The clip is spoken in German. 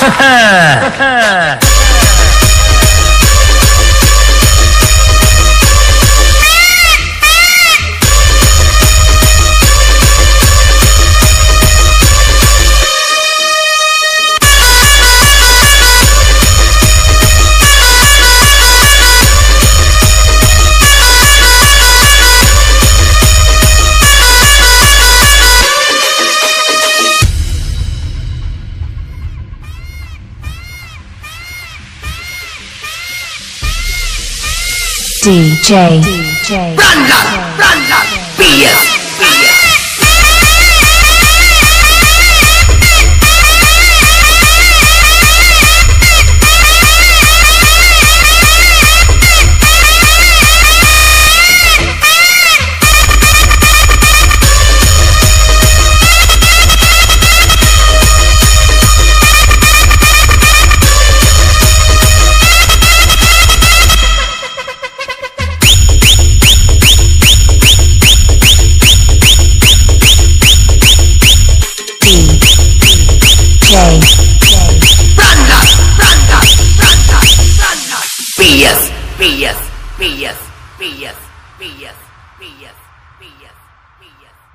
ha ha ha DJ. DJ. Run, run, run, run. BS. Bias, Bias, Bias, Bias, Bias, Bias, Bias, Bias, Bias.